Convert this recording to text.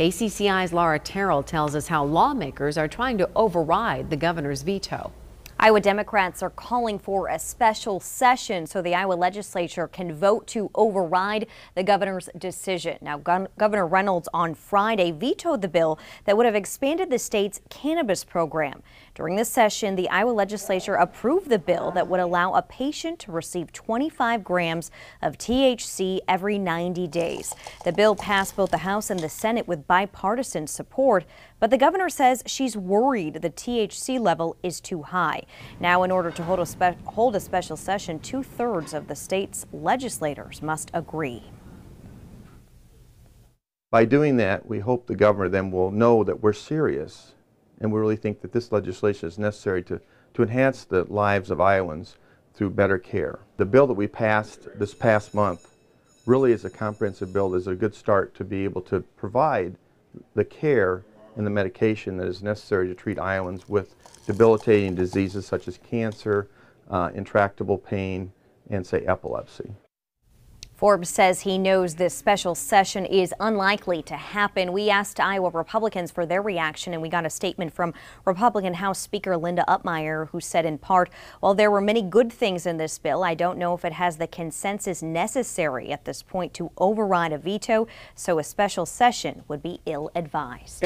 KCCI's Laura Terrell tells us how lawmakers are trying to override the governor's veto. Iowa Democrats are calling for a special session so the Iowa legislature can vote to override the governor's decision. Now, Governor Reynolds on Friday vetoed the bill that would have expanded the state's cannabis program. During the session, the Iowa legislature approved the bill that would allow a patient to receive 25 grams of THC every 90 days. The bill passed both the House and the Senate with bipartisan support, but the governor says she's worried the THC level is too high. Now, in order to hold a, hold a special session, two thirds of the state's legislators must agree. By doing that, we hope the governor then will know that we're serious and we really think that this legislation is necessary to, to enhance the lives of Iowans through better care. The bill that we passed this past month really is a comprehensive bill is a good start to be able to provide the care and the medication that is necessary to treat Iowans with debilitating diseases such as cancer, uh, intractable pain, and say epilepsy. Forbes says he knows this special session is unlikely to happen. We asked Iowa Republicans for their reaction, and we got a statement from Republican House Speaker Linda Upmeyer, who said in part, While there were many good things in this bill, I don't know if it has the consensus necessary at this point to override a veto, so a special session would be ill advised.